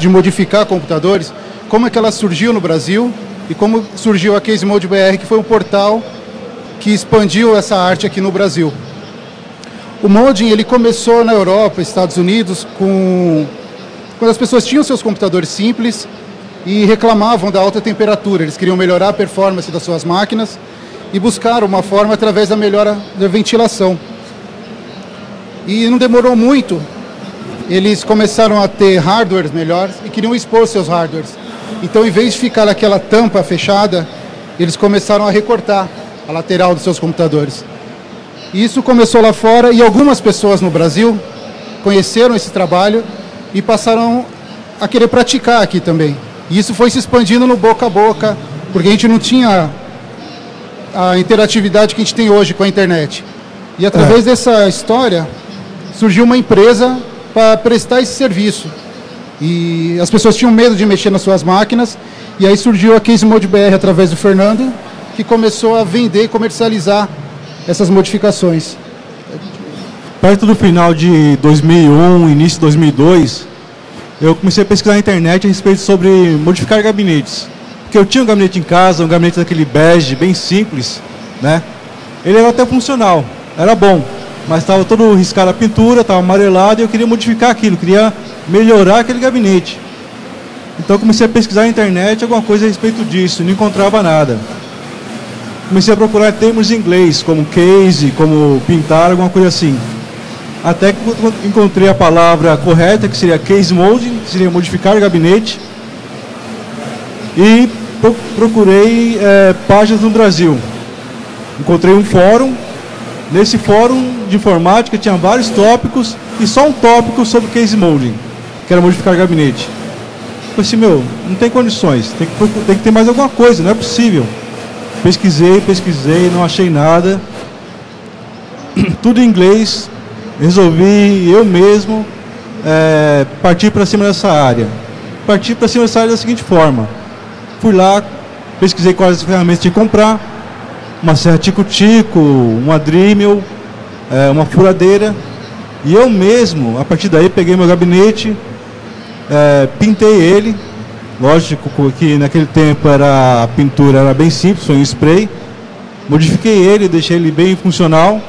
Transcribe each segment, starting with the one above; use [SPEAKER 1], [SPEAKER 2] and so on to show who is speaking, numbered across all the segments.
[SPEAKER 1] de modificar computadores, como é que ela surgiu no Brasil e como surgiu a Case Mode BR, que foi um portal que expandiu essa arte aqui no Brasil. O modding ele começou na Europa, Estados Unidos, com quando as pessoas tinham seus computadores simples e reclamavam da alta temperatura. Eles queriam melhorar a performance das suas máquinas e buscaram uma forma através da melhora da ventilação. E não demorou muito, eles começaram a ter hardwares melhores e queriam expor seus hardwares. Então, em vez de ficar aquela tampa fechada, eles começaram a recortar a lateral dos seus computadores. Isso começou lá fora e algumas pessoas no Brasil conheceram esse trabalho e passaram a querer praticar aqui também. E isso foi se expandindo no boca a boca, porque a gente não tinha a interatividade que a gente tem hoje com a internet. E através é. dessa história surgiu uma empresa para prestar esse serviço. E as pessoas tinham medo de mexer nas suas máquinas, e aí surgiu a Case Mode BR através do Fernando, que começou a vender e comercializar essas modificações.
[SPEAKER 2] Perto do final de 2001, início de 2002, eu comecei a pesquisar na internet a respeito sobre modificar gabinetes. Porque eu tinha um gabinete em casa, um gabinete daquele bege, bem simples, né? Ele era até funcional, era bom, mas estava todo riscado a pintura, estava amarelado e eu queria modificar aquilo, queria melhorar aquele gabinete. Então comecei a pesquisar na internet alguma coisa a respeito disso, não encontrava nada comecei a procurar termos em inglês, como case, como pintar, alguma coisa assim. Até que encontrei a palavra correta, que seria case mode, que seria modificar o gabinete. E procurei é, páginas no Brasil. Encontrei um fórum. Nesse fórum de informática tinha vários tópicos e só um tópico sobre case molding, que era modificar gabinete. Eu falei assim, meu, não tem condições, tem que, tem que ter mais alguma coisa, não é possível. Pesquisei, pesquisei, não achei nada. Tudo em inglês. Resolvi eu mesmo é, partir para cima dessa área. Parti para cima dessa área da seguinte forma. Fui lá, pesquisei quais ferramentas tinha que comprar. Uma serra tico-tico, uma Dremel, é, uma furadeira. E eu mesmo, a partir daí, peguei meu gabinete, é, pintei ele, Lógico que naquele tempo era a pintura era bem simples, foi um spray. Modifiquei ele, deixei ele bem funcional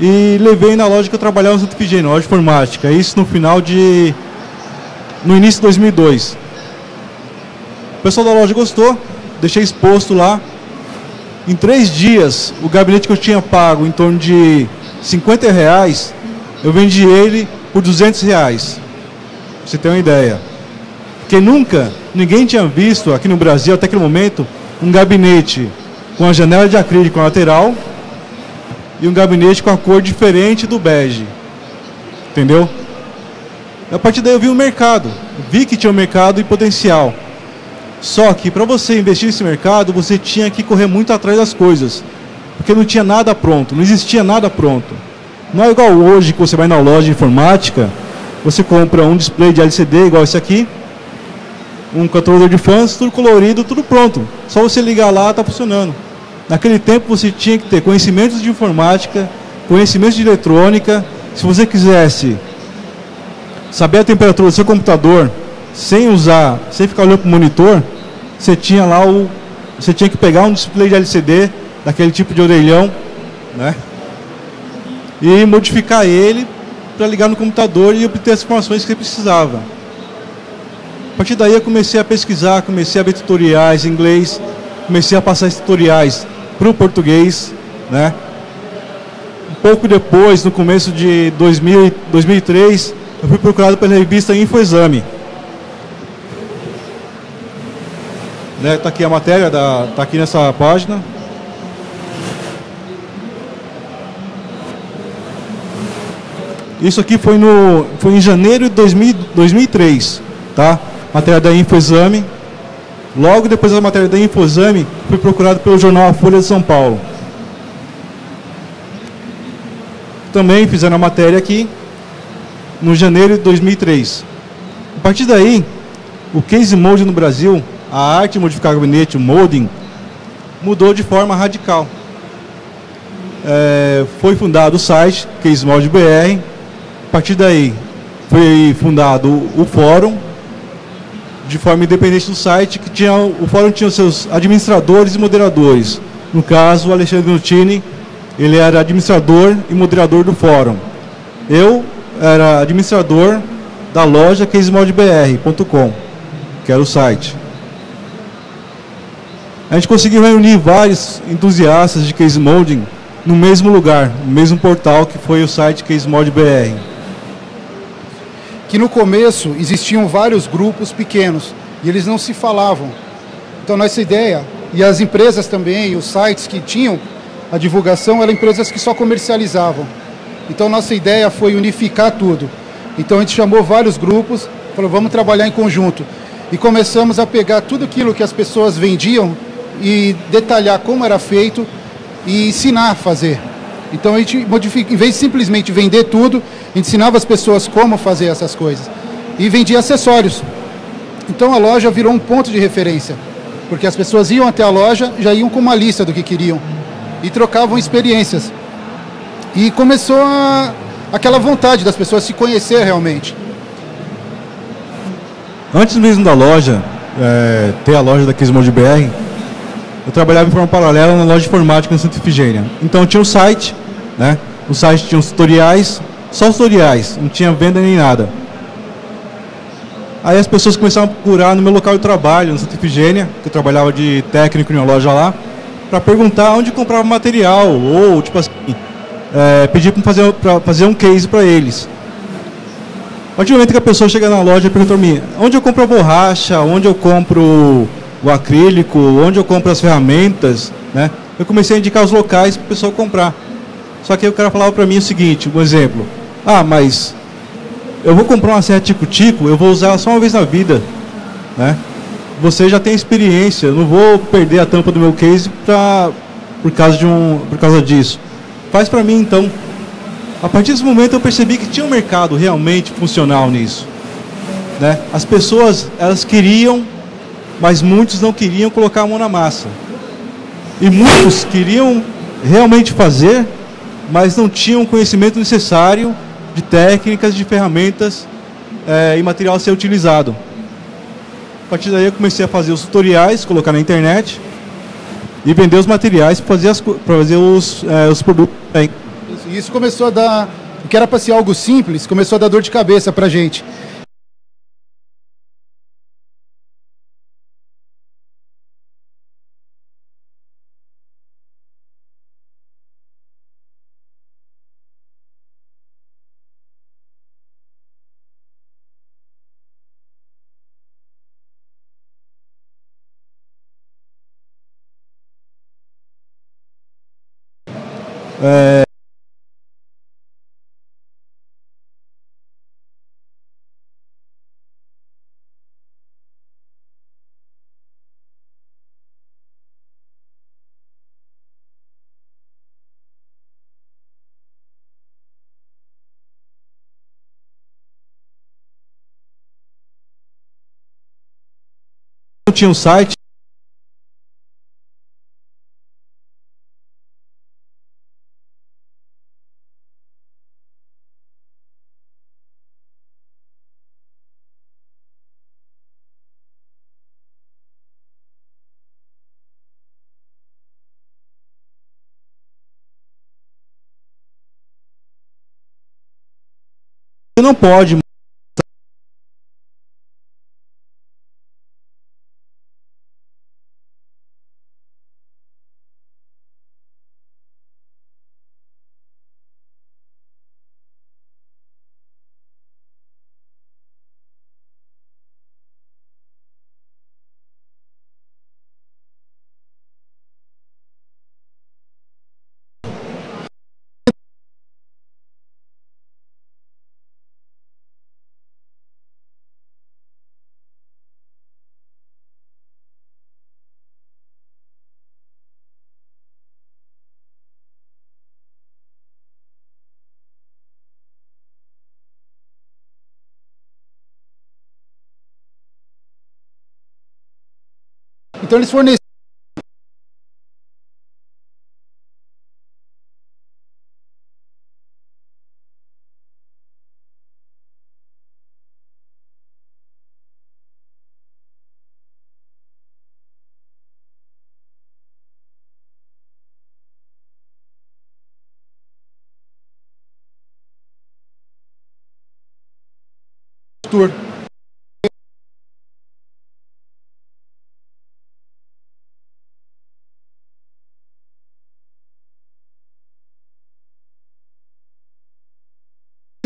[SPEAKER 2] e levei na loja que eu trabalhava no Santa Figênia, loja de informática. Isso no final de no início de 2002. O pessoal da loja gostou, deixei exposto lá. Em três dias, o gabinete que eu tinha pago em torno de 50 reais, eu vendi ele por 200 reais. Pra você ter uma ideia. Porque nunca ninguém tinha visto aqui no Brasil, até aquele momento, um gabinete com a janela de acrílico lateral e um gabinete com a cor diferente do bege. Entendeu? A partir daí eu vi o mercado, vi que tinha um mercado e potencial. Só que para você investir nesse mercado, você tinha que correr muito atrás das coisas, porque não tinha nada pronto, não existia nada pronto. Não é igual hoje que você vai na loja de informática, você compra um display de LCD igual esse aqui, um controlador de fãs, tudo colorido, tudo pronto. Só você ligar lá, está funcionando. Naquele tempo você tinha que ter conhecimentos de informática, conhecimentos de eletrônica. Se você quisesse saber a temperatura do seu computador sem usar, sem ficar olhando para o monitor, você tinha lá o. Você tinha que pegar um display de LCD, daquele tipo de orelhão, né? E modificar ele para ligar no computador e obter as informações que você precisava. A partir daí eu comecei a pesquisar, comecei a ver tutoriais em inglês, comecei a passar esses tutoriais para o português, né? Um pouco depois, no começo de 2000, 2003, eu fui procurado pela revista Infoexame. Né, tá aqui a matéria, da, tá aqui nessa página. Isso aqui foi, no, foi em janeiro de 2000, 2003, tá? matéria da Infoexame. Logo depois da matéria da Infoexame, fui procurado pelo jornal A Folha de São Paulo. Também fizeram a matéria aqui, no janeiro de 2003. A partir daí, o case mode no Brasil, a arte de modificar gabinete, o molding, mudou de forma radical. É, foi fundado o site Case Mode BR. A partir daí, foi fundado o fórum de forma independente do site, que tinha, o fórum tinha seus administradores e moderadores. No caso, o Alexandre Nutini, ele era administrador e moderador do fórum. Eu era administrador da loja casemodbr.com, que era o site. A gente conseguiu reunir vários entusiastas de case molding no mesmo lugar, no mesmo portal que foi o site Case Mod BR.
[SPEAKER 1] Que no começo existiam vários grupos pequenos e eles não se falavam. Então nossa ideia, e as empresas também, os sites que tinham a divulgação, eram empresas que só comercializavam. Então nossa ideia foi unificar tudo. Então a gente chamou vários grupos, falou vamos trabalhar em conjunto. E começamos a pegar tudo aquilo que as pessoas vendiam e detalhar como era feito e ensinar a fazer. Então a gente modifica, em vez de simplesmente vender tudo, a gente ensinava as pessoas como fazer essas coisas. E vendia acessórios. Então a loja virou um ponto de referência. Porque as pessoas iam até a loja, já iam com uma lista do que queriam. E trocavam experiências. E começou a, aquela vontade das pessoas se conhecer realmente.
[SPEAKER 2] Antes mesmo da loja, é, ter a loja da Kismod BR, eu trabalhava em forma paralela na loja de informática em Santa Efigênia. Então tinha o site, né? O site tinha os tutoriais, só os tutoriais, não tinha venda nem nada. Aí as pessoas começaram a procurar no meu local de trabalho, em Santa Efigênia, que eu trabalhava de técnico em uma loja lá, para perguntar onde comprava material, ou tipo assim, é, pedir para fazer, fazer um case para eles. A partir do momento que a pessoa chega na loja e pergunta para mim, onde eu compro a borracha, onde eu compro o acrílico, onde eu compro as ferramentas, né? Eu comecei a indicar os locais para o pessoal comprar. Só que o cara falava para mim o seguinte, um exemplo. Ah, mas eu vou comprar uma serra tico-tico, eu vou usar só uma vez na vida, né? Você já tem experiência, não vou perder a tampa do meu case pra, por, causa de um, por causa disso. Faz para mim então. A partir desse momento eu percebi que tinha um mercado realmente funcional nisso. Né? As pessoas, elas queriam mas muitos não queriam colocar a mão na massa. E muitos queriam realmente fazer, mas não tinham o conhecimento necessário de técnicas, de ferramentas é, e material a ser utilizado. A partir daí eu comecei a fazer os tutoriais, colocar na internet e vender os materiais para fazer, as, fazer os, é, os produtos.
[SPEAKER 1] Isso, começou a dar, o que era para ser algo simples, começou a dar dor de cabeça para a gente.
[SPEAKER 2] Tinha um site? Não pode
[SPEAKER 1] Então eles tour.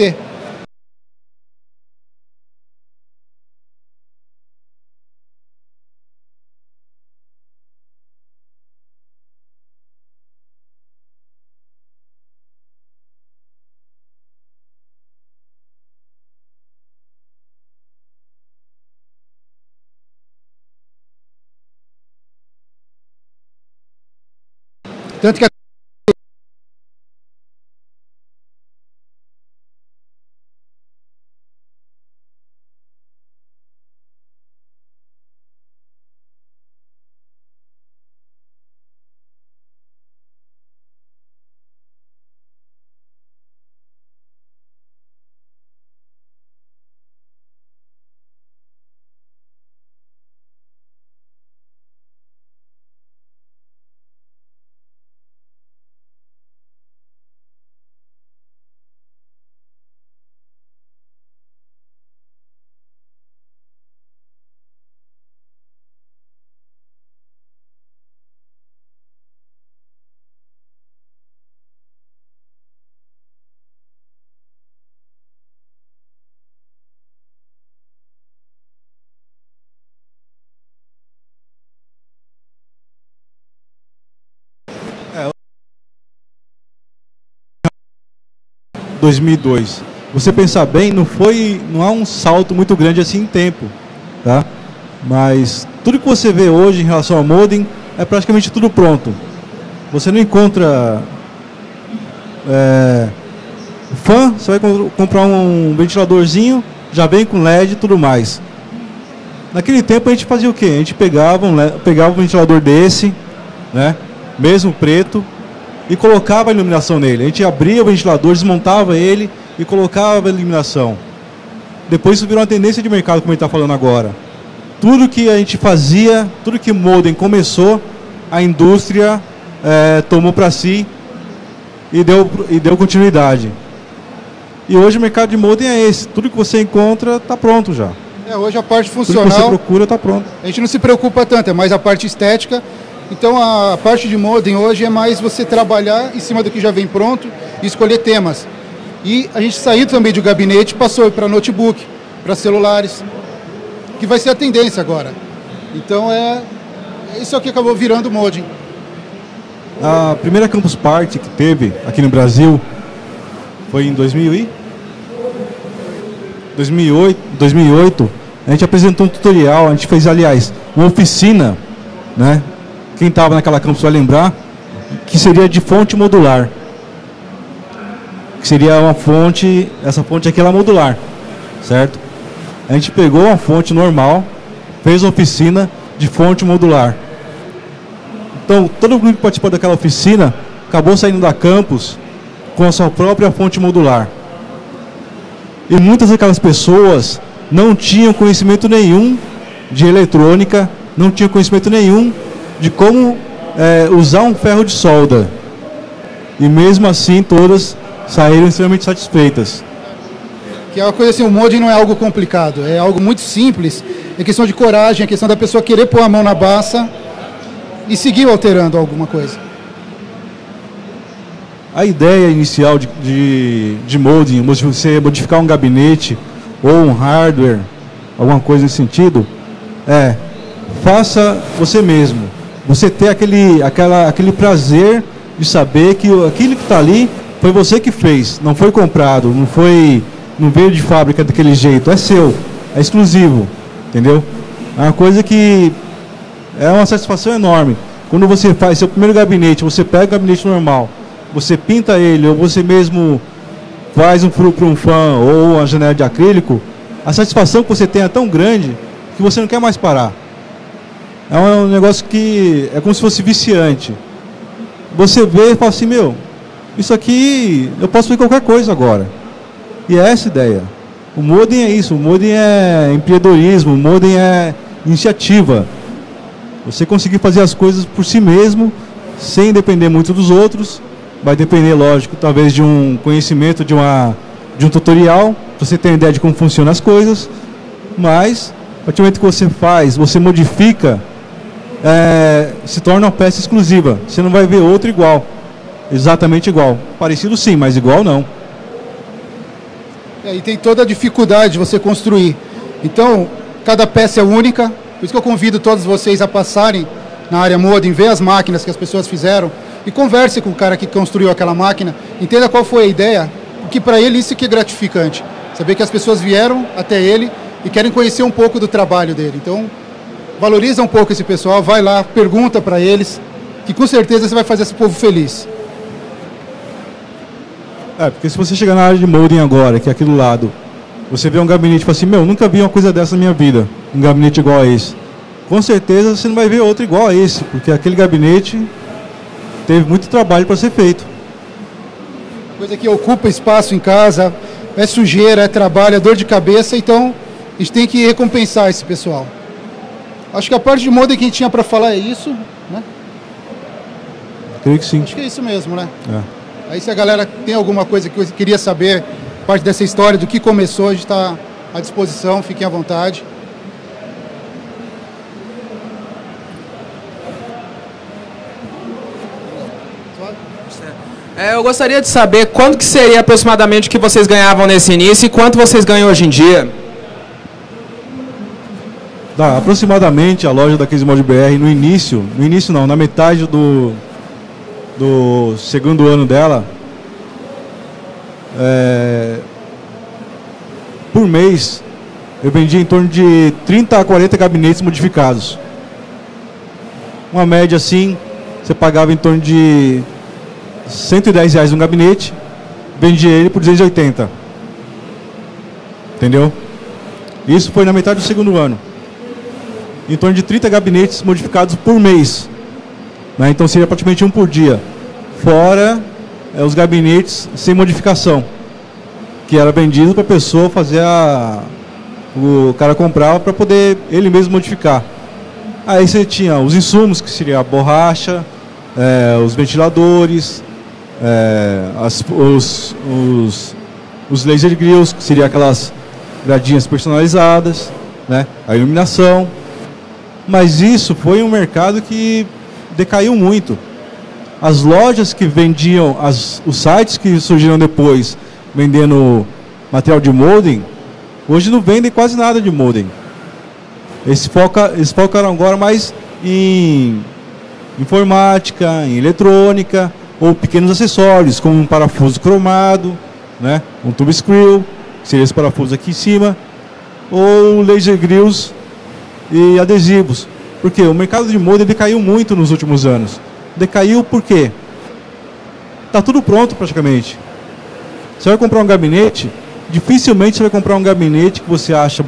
[SPEAKER 1] Arthur. Tanto que
[SPEAKER 2] É. 2002. Você pensar bem, não foi, não há um salto muito grande assim em tempo, tá? Mas tudo que você vê hoje em relação ao modem é praticamente tudo pronto. Você não encontra é, fã, você vai comprar um ventiladorzinho, já vem com LED e tudo mais. Naquele tempo a gente fazia o quê? A gente pegava um, pegava um ventilador desse, né? mesmo preto, e colocava a iluminação nele. A gente abria o ventilador, desmontava ele e colocava a iluminação. Depois isso virou uma tendência de mercado, como a gente está falando agora. Tudo que a gente fazia, tudo que modem começou, a indústria é, tomou para si e deu, e deu continuidade. E hoje o mercado de modem é esse. Tudo que você encontra está pronto já.
[SPEAKER 1] É, hoje a parte funcional. Tudo
[SPEAKER 2] que você procura está pronto.
[SPEAKER 1] A gente não se preocupa tanto, é mais a parte estética então a parte de modem hoje é mais você trabalhar em cima do que já vem pronto e escolher temas. E a gente saiu também do gabinete, passou para notebook, para celulares, que vai ser a tendência agora. Então é isso é que acabou virando modem.
[SPEAKER 2] A primeira Campus Party que teve aqui no Brasil foi em 2000 e 2008, 2008. A gente apresentou um tutorial, a gente fez, aliás, uma oficina, né, quem estava naquela campus vai lembrar, que seria de fonte modular. Que seria uma fonte, essa fonte aqui ela é modular, certo? A gente pegou uma fonte normal, fez uma oficina de fonte modular. Então, todo mundo que participou daquela oficina acabou saindo da campus com a sua própria fonte modular. E muitas daquelas pessoas não tinham conhecimento nenhum de eletrônica, não tinham conhecimento nenhum de como é, usar um ferro de solda. E mesmo assim todas saíram extremamente satisfeitas.
[SPEAKER 1] Que é uma coisa assim, o modem não é algo complicado, é algo muito simples. É questão de coragem, é questão da pessoa querer pôr a mão na baça e seguir alterando alguma coisa.
[SPEAKER 2] A ideia inicial de, de, de modem, você modificar um gabinete ou um hardware, alguma coisa nesse sentido, é faça você mesmo você ter aquele, aquela, aquele prazer de saber que aquilo que está ali foi você que fez, não foi comprado, não foi, não veio de fábrica daquele jeito, é seu, é exclusivo, entendeu? É uma coisa que é uma satisfação enorme. Quando você faz seu primeiro gabinete, você pega o gabinete normal, você pinta ele, ou você mesmo faz um furo para um fã ou uma janela de acrílico, a satisfação que você tem é tão grande que você não quer mais parar. É um negócio que é como se fosse viciante. Você vê e fala assim, meu, isso aqui eu posso fazer qualquer coisa agora. E é essa a ideia. O modem é isso, o modem é empreendedorismo, o modem é iniciativa. Você conseguir fazer as coisas por si mesmo, sem depender muito dos outros, vai depender, lógico, talvez de um conhecimento de uma, de um tutorial, você ter uma ideia de como funcionam as coisas, mas a partir do momento que você faz, você modifica, é, se torna uma peça exclusiva. Você não vai ver outro igual, exatamente igual. Parecido sim, mas igual não.
[SPEAKER 1] É, e tem toda a dificuldade de você construir. Então, cada peça é única, por isso que eu convido todos vocês a passarem na área modem, ver as máquinas que as pessoas fizeram e converse com o cara que construiu aquela máquina, entenda qual foi a ideia, porque para ele isso que é gratificante. Saber que as pessoas vieram até ele e querem conhecer um pouco do trabalho dele. Então, valoriza um pouco esse pessoal, vai lá, pergunta para eles, que com certeza você vai fazer esse povo feliz.
[SPEAKER 2] É, porque se você chegar na área de molding agora, que é aqui do lado, você vê um gabinete e fala assim, meu, nunca vi uma coisa dessa na minha vida, um gabinete igual a esse. Com certeza você não vai ver outro igual a esse, porque aquele gabinete teve muito trabalho para ser feito.
[SPEAKER 1] Coisa que ocupa espaço em casa, é sujeira, é trabalho, é dor de cabeça, então a gente tem que recompensar esse pessoal. Acho que a parte de moda que a gente tinha para falar é isso, né?
[SPEAKER 2] Creio que sim.
[SPEAKER 1] Acho que é isso mesmo, né? É. Aí se a galera tem alguma coisa que queria saber, parte dessa história, do que começou, a gente está à disposição, fiquem à vontade.
[SPEAKER 3] É, eu gostaria de saber quanto que seria aproximadamente o que vocês ganhavam nesse início e quanto vocês ganham hoje em dia.
[SPEAKER 2] Dá, aproximadamente a loja da Case Mod BR no início, no início não, na metade do, do segundo ano dela, é, por mês eu vendia em torno de 30 a 40 gabinetes modificados. Uma média assim, você pagava em torno de 110 reais um gabinete, vendia ele por 280. Entendeu? Isso foi na metade do segundo ano. Em torno de 30 gabinetes modificados por mês. Né? Então seria praticamente um por dia. Fora é, os gabinetes sem modificação. Que era vendido para a pessoa fazer a. O cara comprava para poder ele mesmo modificar. Aí você tinha os insumos, que seria a borracha, é, os ventiladores, é, as, os, os, os laser grills, que seriam aquelas gradinhas personalizadas, né? a iluminação. Mas isso foi um mercado que decaiu muito. As lojas que vendiam, as, os sites que surgiram depois vendendo material de molding, hoje não vendem quase nada de molding. Eles, foca, eles focaram agora mais em informática, em eletrônica, ou pequenos acessórios, como um parafuso cromado, né? um tube screw, que seria esse parafuso aqui em cima, ou laser grills e adesivos. Porque o mercado de moda decaiu muito nos últimos anos. Decaiu por quê? Está tudo pronto praticamente. Você vai comprar um gabinete, dificilmente você vai comprar um gabinete que você acha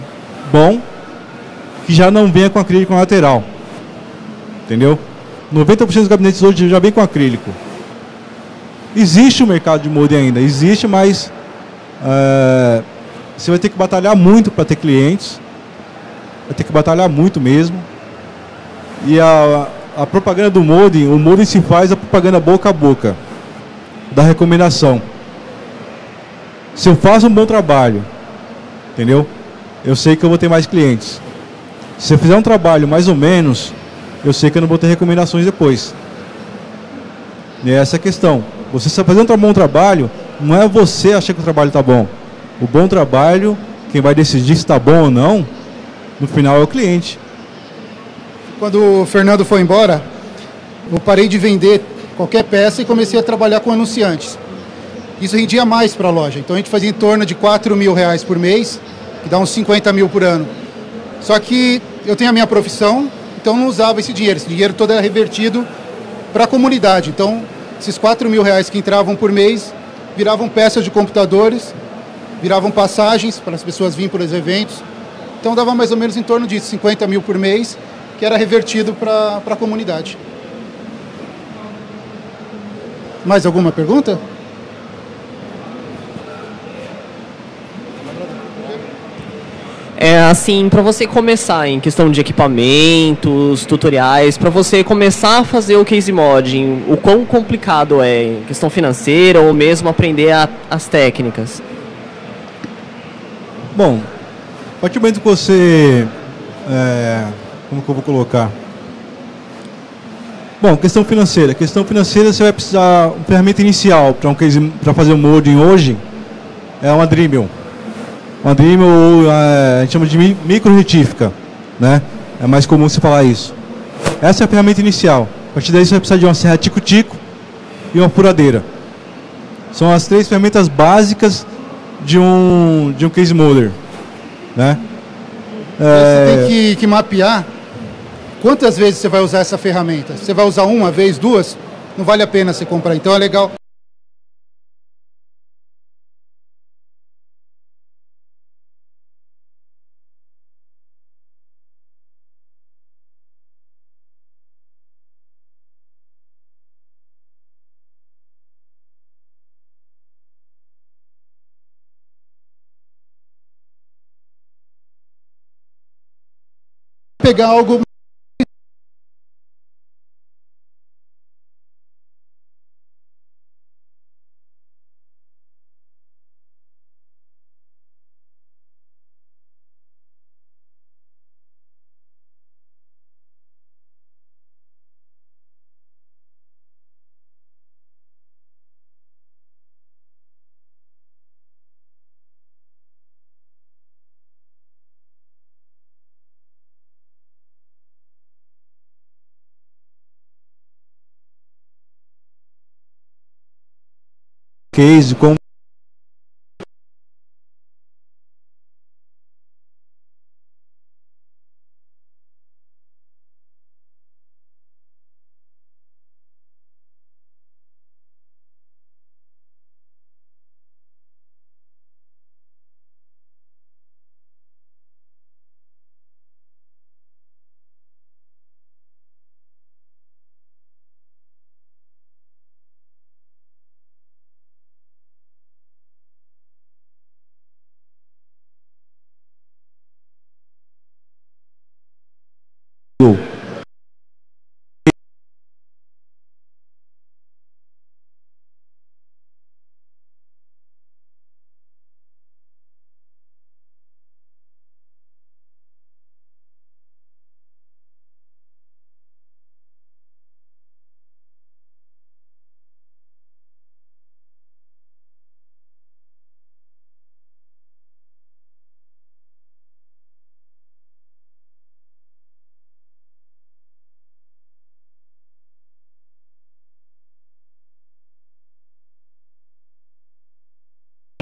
[SPEAKER 2] bom, que já não venha com acrílico lateral. Entendeu? 90% dos gabinetes hoje já vem com acrílico. Existe o mercado de molde ainda, existe, mas é, você vai ter que batalhar muito para ter clientes. Vai ter que batalhar muito mesmo. E a, a propaganda do molde, o molde se faz a propaganda boca a boca da recomendação. Se eu faço um bom trabalho, entendeu? Eu sei que eu vou ter mais clientes. Se eu fizer um trabalho mais ou menos, eu sei que eu não vou ter recomendações depois. E é essa a questão. Você fazer um bom trabalho, não é você achar que o trabalho está bom. O bom trabalho, quem vai decidir se está bom ou não, no final é o cliente.
[SPEAKER 1] Quando o Fernando foi embora, eu parei de vender qualquer peça e comecei a trabalhar com anunciantes. Isso rendia mais para a loja. Então a gente fazia em torno de 4 mil reais por mês, que dá uns 50 mil por ano. Só que eu tenho a minha profissão, então não usava esse dinheiro. Esse dinheiro todo era revertido para a comunidade. Então esses 4 mil reais que entravam por mês viravam peças de computadores, viravam passagens para as pessoas virem para os eventos. Então dava mais ou menos em torno de 50 mil por mês, que era revertido para a comunidade. Mais alguma pergunta?
[SPEAKER 4] É assim, para você começar em questão de equipamentos, tutoriais, para você começar a fazer o case modding, o quão complicado é em questão financeira ou mesmo aprender a, as técnicas?
[SPEAKER 2] Bom, partir do momento que você. é, como que eu vou colocar? Bom, questão financeira. Questão financeira, você vai precisar. Uma ferramenta inicial para um para fazer o molding hoje é uma Dremel. Uma Dremel, é, a gente chama de mi- micro retífica, né? É mais comum você falar isso. Essa é a ferramenta inicial. A partir daí você vai precisar de uma serra tico-tico e uma furadeira. São as três ferramentas básicas de um, de um case molder. Né?
[SPEAKER 1] Você
[SPEAKER 2] É,
[SPEAKER 1] tem que, que mapear quantas vezes você vai usar essa ferramenta. Você vai usar uma vez, duas, não vale a pena você comprar. Então é legal. Pegar algo
[SPEAKER 2] case com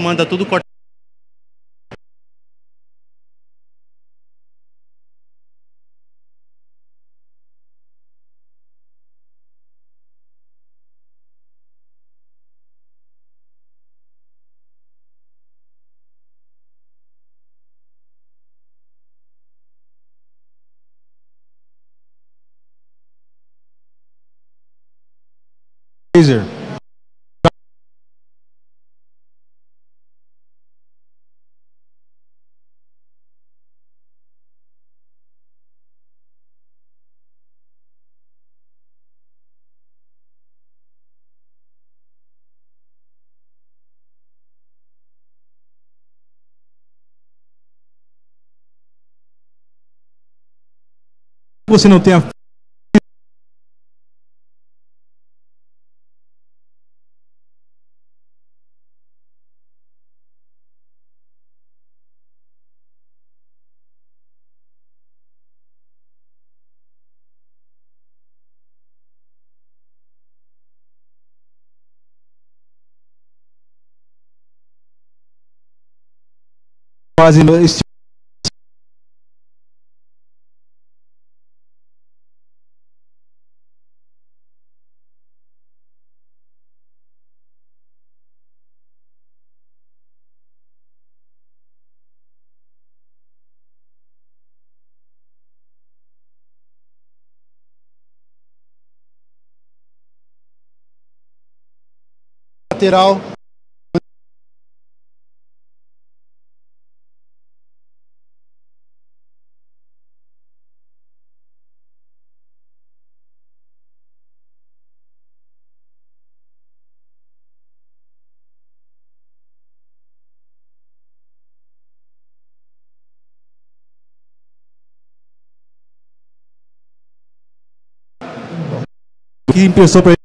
[SPEAKER 5] manda tudo cortado.
[SPEAKER 2] laser. Você não tem a fazem esse
[SPEAKER 1] lateral.
[SPEAKER 2] Que impressão para